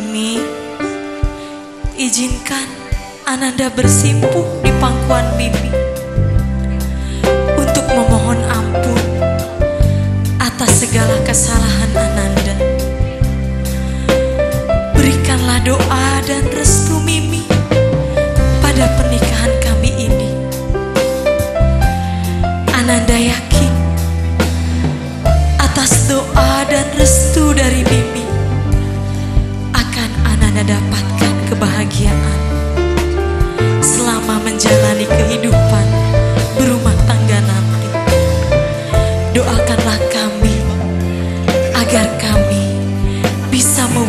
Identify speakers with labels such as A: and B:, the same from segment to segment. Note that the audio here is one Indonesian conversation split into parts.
A: ini, izinkan Ananda bersimpuh di pangkuan bibi untuk memohon ampun atas segala kesalahan Ananda. Berikanlah doa dan restu Mimi pada pernikahan kami ini. Ananda yakin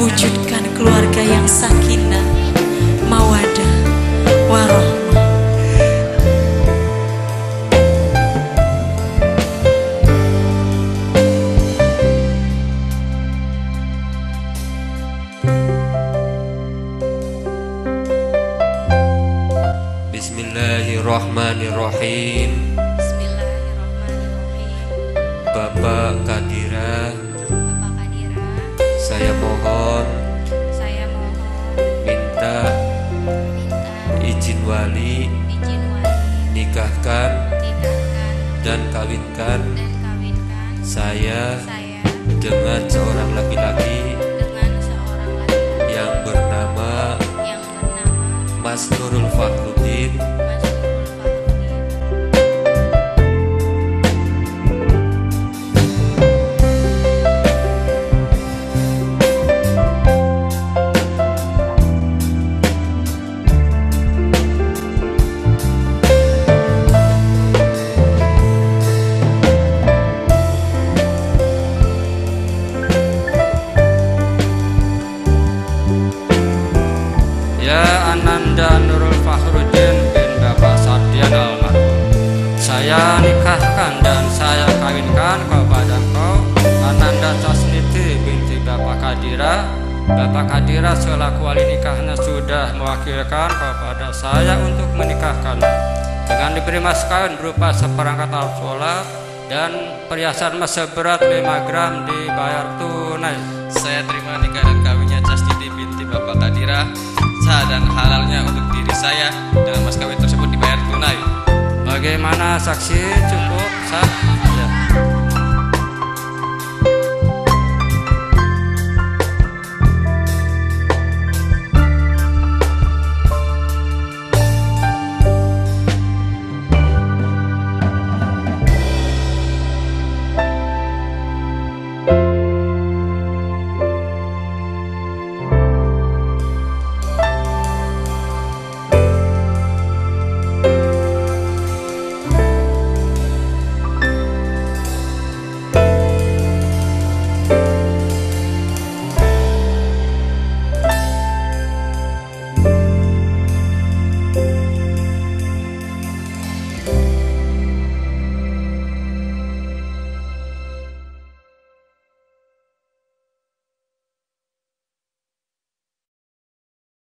A: mewujudkan keluarga yang sakinah, mawadah, warohmah.
B: Bismillahirrahmanirrahim
C: Bismillahirrahmanirrahim.
B: Bapak Kadira wali
C: izin wali
B: Nikahkan
C: nikahkan.
B: dan kawinkan.
C: Dan kawinkan.
B: Saya
C: saya
B: dengan seorang laki-laki Yang bernama
C: yang bernama
B: Mas Nurul Fakhruddin
D: Bapak Kadira selaku wali nikahnya sudah mewakilkan kepada saya untuk menikahkan. Dengan diberi mas kawin berupa seperangkat alat sholat Dan perhiasan emas seberat 5 gram dibayar tunai.
E: Saya terima nikah dan kawinnya Castiti binti Bapak Kadira. Sah dan halalnya untuk diri saya. Dengan mas kawin tersebut dibayar tunai.
D: Bagaimana saksi? Cukup sah?